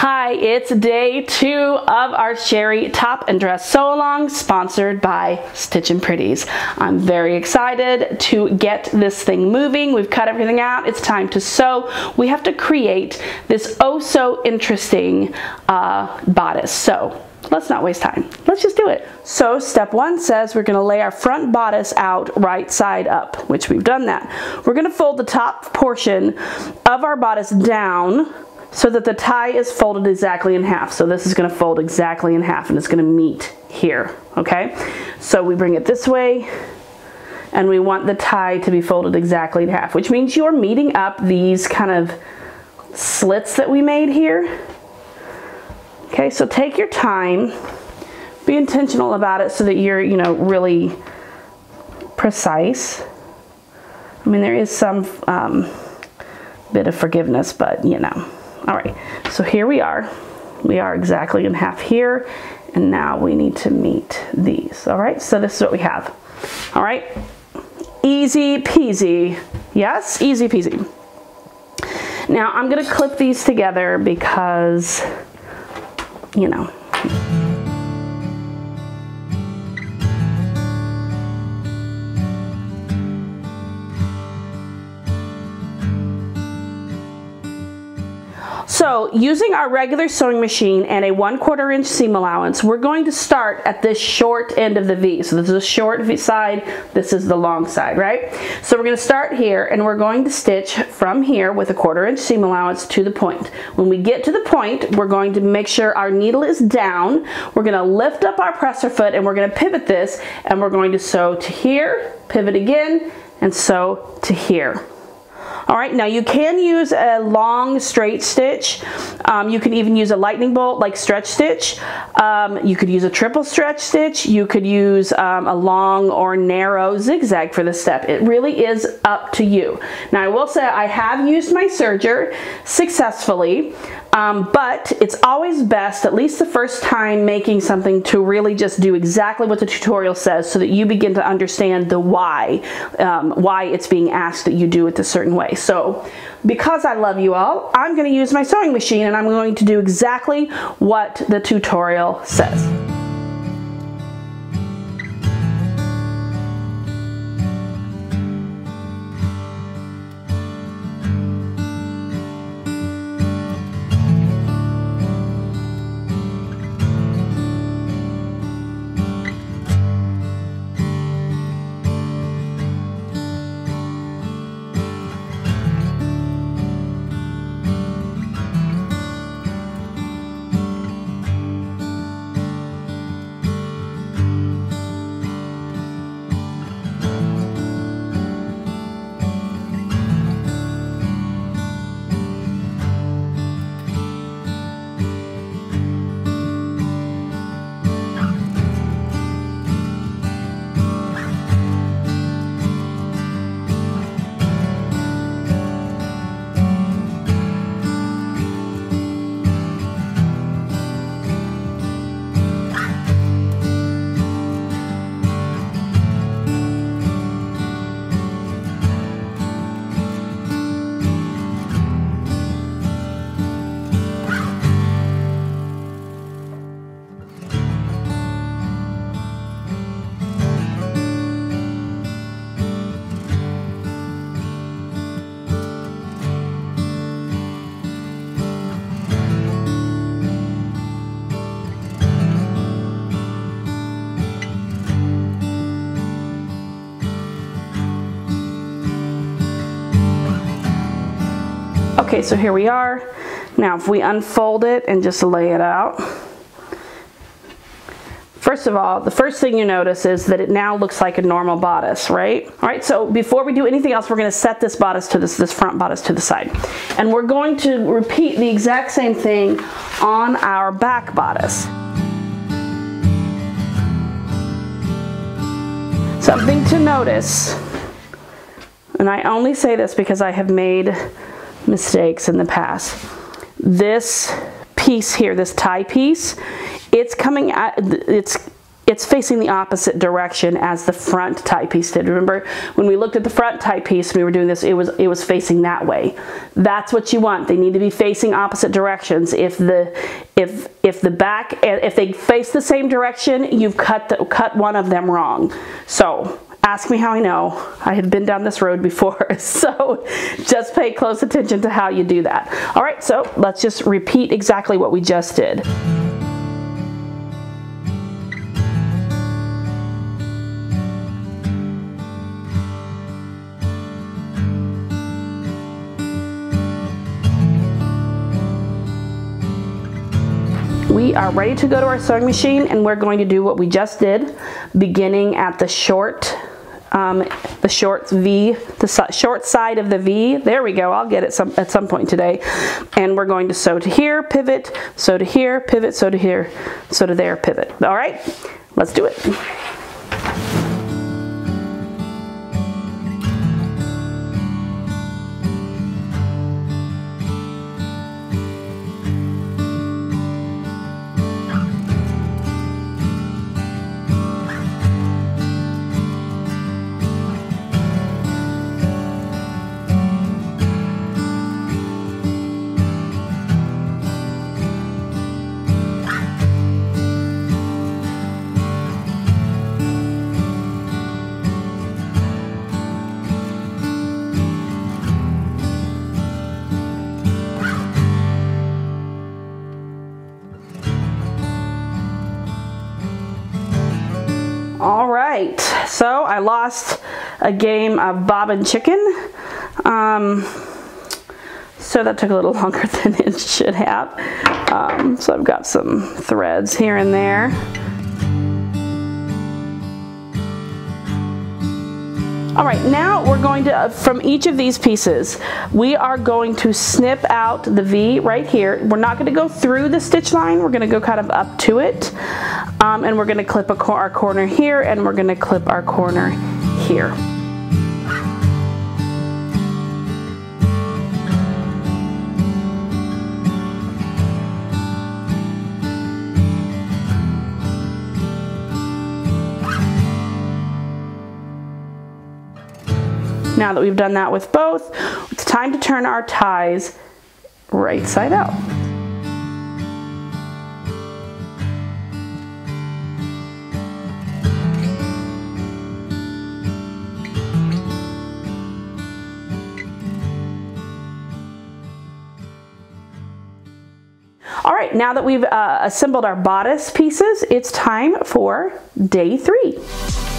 Hi, it's day two of our Sherry Top and Dress Sew Along sponsored by Stitchin' Pretties. I'm very excited to get this thing moving. We've cut everything out. It's time to sew. We have to create this oh so interesting uh, bodice. So let's not waste time. Let's just do it. So step one says we're gonna lay our front bodice out right side up, which we've done that. We're gonna fold the top portion of our bodice down so that the tie is folded exactly in half. So this is gonna fold exactly in half and it's gonna meet here, okay? So we bring it this way and we want the tie to be folded exactly in half, which means you're meeting up these kind of slits that we made here. Okay, so take your time, be intentional about it so that you're, you know, really precise. I mean, there is some um, bit of forgiveness, but you know. All right, so here we are. We are exactly in half here, and now we need to meet these. All right, so this is what we have. All right, easy peasy. Yes, easy peasy. Now I'm gonna clip these together because, you know, So using our regular sewing machine and a one quarter inch seam allowance, we're going to start at this short end of the V. So this is the short side, this is the long side, right? So we're gonna start here and we're going to stitch from here with a quarter inch seam allowance to the point. When we get to the point, we're going to make sure our needle is down. We're gonna lift up our presser foot and we're gonna pivot this and we're going to sew to here, pivot again, and sew to here. All right, now you can use a long straight stitch. Um, you can even use a lightning bolt like stretch stitch. Um, you could use a triple stretch stitch. You could use um, a long or narrow zigzag for this step. It really is up to you. Now I will say I have used my serger successfully. Um, but it's always best, at least the first time making something, to really just do exactly what the tutorial says so that you begin to understand the why, um, why it's being asked that you do it a certain way. So because I love you all, I'm going to use my sewing machine and I'm going to do exactly what the tutorial says. Okay, so here we are. Now if we unfold it and just lay it out, First of all, the first thing you notice is that it now looks like a normal bodice, right? All right, so before we do anything else, we're gonna set this bodice to this, this front bodice to the side. And we're going to repeat the exact same thing on our back bodice. Something to notice, and I only say this because I have made mistakes in the past. This piece here, this tie piece, it's coming at, it's it's facing the opposite direction as the front tie piece did. Remember when we looked at the front tie piece and we were doing this, it was, it was facing that way. That's what you want. They need to be facing opposite directions. If the, if, if the back, if they face the same direction, you've cut, the, cut one of them wrong. So ask me how I know. I have been down this road before, so just pay close attention to how you do that. All right, so let's just repeat exactly what we just did. we are ready to go to our sewing machine and we're going to do what we just did beginning at the short um, the short V, the short side of the V. There we go. I'll get it some, at some point today. And we're going to sew to here, pivot, sew to here, pivot, sew to here, sew to there, pivot. All right, let's do it. So I lost a game of bobbin chicken. Um, so that took a little longer than it should have. Um, so I've got some threads here and there. All right, now we're going to, from each of these pieces, we are going to snip out the V right here. We're not gonna go through the stitch line, we're gonna go kind of up to it. Um, and we're gonna clip co our corner here and we're gonna clip our corner here. Now that we've done that with both, it's time to turn our ties right side out. All right, now that we've uh, assembled our bodice pieces, it's time for day three.